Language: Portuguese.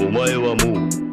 お前はもう